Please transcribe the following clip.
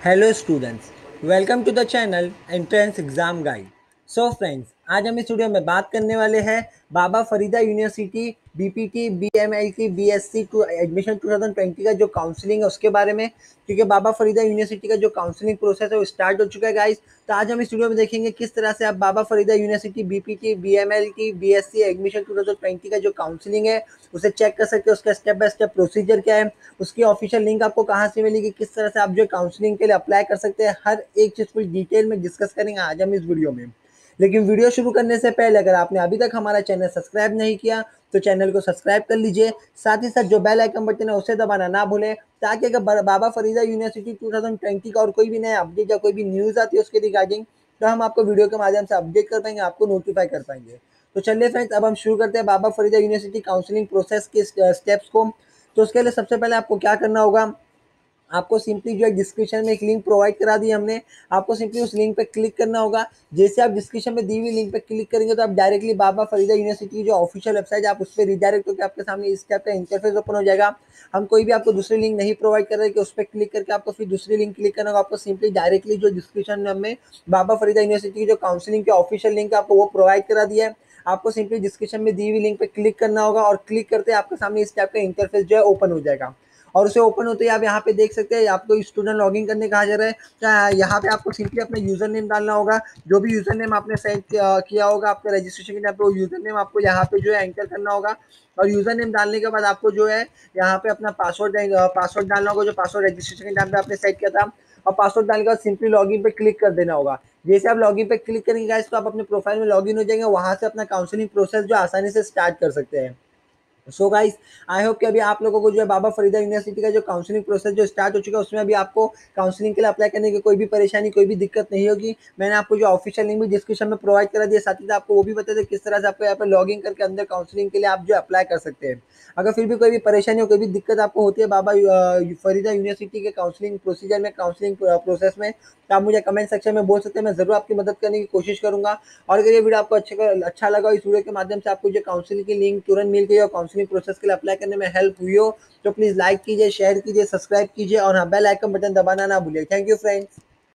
Hello students welcome to the channel entrance exam guide so friends आज हम इस video में बात करने वाले हैं Baba Farida university BPT BMLT BSc to admission 2020 का जो काउंसलिंग है, उसके बारे में, क्योंकि बाबा फरीदा यूनिवर्सिटी का जो काउंसलिंग प्रोसेस है, वो स्टार्ट हो चुका है गाइस तो आज हम इस वीडियो में देखेंगे किस तरह से आप Baba Farida university BPT BMLT BSc admission 2020 का जो काउंसलिंग है, उसे चेक कर सकते हैं, उसका स्टेप बाय स्टेप प्रोसीजर क्या है, उसकी ऑफिशियल लिंक आपको कहाँ से मिलेगी, किस तरह से आप जो काउंसलिंग के लिए अप्लाई कर सकते हैं, हर एक चीज़ पूरी डिटेल में डिस्कस करेंगे आज हम इस वीडियो में। लेकिन वीडियो शुरू करने से पहले अगर आपने अभी तक हमारा चैनल सब्सक्राइब नहीं किया तो चैनल को सब्सक्राइब कर लीजिए। साथ ही साथ जो बेल आइकन बटन है, उसे दबाना ना भूलें, ताकि अगर बाबा फरीदा यूनिवर्सिटी 2020 का और कोई भी नया अपडेट या कोई भी न्यूज़ आती है उसके रिगार्डिंग तो हम आपको वीडियो के माध्यम से अपडेट कर पाएँगे, आपको नोटिफाई कर पाएँगे। तो चलिए फ्रेंड्स अब हम शुरू करते हैं Baba Farida university counselling process के स्टेप्स को। तो उसके लिए सबसे पहले आपको क्या करना होगा आपको सिंपली जो है डिस्क्रिप्शन में एक लिंक प्रोवाइड करा दी हमने। आपको सिंपली उस लिंक पर क्लिक करना होगा। जैसे आप डिस्क्रिप्शन में दी हुई लिंक पर क्लिक करेंगे तो आप डायरेक्टली बाबा फरीदा यूनिवर्सिटी की जो ऑफिशियल वेबसाइट है, आप उस पर रिडायरेक्ट होकर आपके सामने इस टाइप का इंटरफेस ओपन हो जाएगा। हम कोई भी आपको दूसरी लिंक नहीं प्रोवाइड कर रहे कि उस पर क्लिक करके आपको फिर दूसरी लिंक क्लिक करना होगा। आपको सिंपली डायरेक्टली जो डिस्क्रिप्शन में हमें बाबा फरीदा यूनिवर्सिटी की जो काउंसिलिंग की ऑफिशियल लिंक है, आपको वो प्रोवाइड करा दिया है। आपको सिंपली डिस्क्रिप्शन में दी हुई लिंक पर क्लिक करना होगा और क्लिक करते आपके सामने इस टाइप का इंटरफेस जो है ओपन हो जाएगा। और उसे ओपन होते ही आप यहाँ पे देख सकते हैं, आपको स्टूडेंट लॉगिन करने कहा जा रहा है। यहाँ पे आपको सिंपली अपना यूज़र नेम डालना होगा, जो भी यूज़र नेम आपने सेट किया होगा, आपके रजिस्ट्रेशन के टाइम यूज़र नेम आपको यहाँ पे जो है एंटर करना होगा। और यूज़र नेम डालने के बाद आपको जो है यहाँ पे अपना पासवर्ड पासवर्ड डालना होगा, जो पासवर्ड रजिस्ट्रेशन के टाइम पे आपने सेट किया था। और पासवर्ड डालने के बाद सिंपली लॉगिन पे क्लिक कर देना होगा। जैसे आप लॉगिन पे क्लिक करेंगे तो आप अपने प्रोफ़ाइल में लॉगिन हो जाएँगे, वहाँ से अपना काउंसलिंग प्रोसेस जो आसानी से स्टार्ट कर सकते हैं। सो गाइस आई होप कि अभी आप लोगों को जो है बाबा फरीदा यूनिवर्सिटी का जो काउंसलिंग प्रोसेस जो स्टार्ट हो चुका है, उसमें अभी आपको काउंसलिंग के लिए अप्लाई करने की कोई भी परेशानी, कोई भी दिक्कत नहीं होगी। मैंने आपको जो ऑफिशियल लिंक भी डिस्क्रिप्शन में प्रोवाइड करा दिया, साथ ही आपको वो भी बता दें किस तरह से आपको यहाँ पर लॉग करके अंदर काउंसलिंग के लिए आप जो अप्लाई कर सकते हैं। अगर फिर भी कोई भी परेशानी हो, कोई भी दिक्कत आपको होती है बाबा फरीदा यूनिवर्सिटी के काउंसलिंग प्रोसीजर में काउंसलिंग प्रोसेस में तो आप मुझे कमेंट सेक्शन में बोल सकते हैं। मैं ज़रूर आपकी मदद करने की कोशिश करूँगा। और अगर ये वीडियो आपको अच्छा अच्छा लगा इस वीडियो के माध्यम से आपको जो काउंसलिंग की लिंक तुरंत मिल गई और काउंसलिंग प्रोसेस के लिए अप्लाई करने में हेल्प हुई हो तो प्लीज़ लाइक कीजिए शेयर कीजिए सब्सक्राइब कीजिए और हाँ बेल आइकन बटन दबाना ना भूलिए। Thank you friends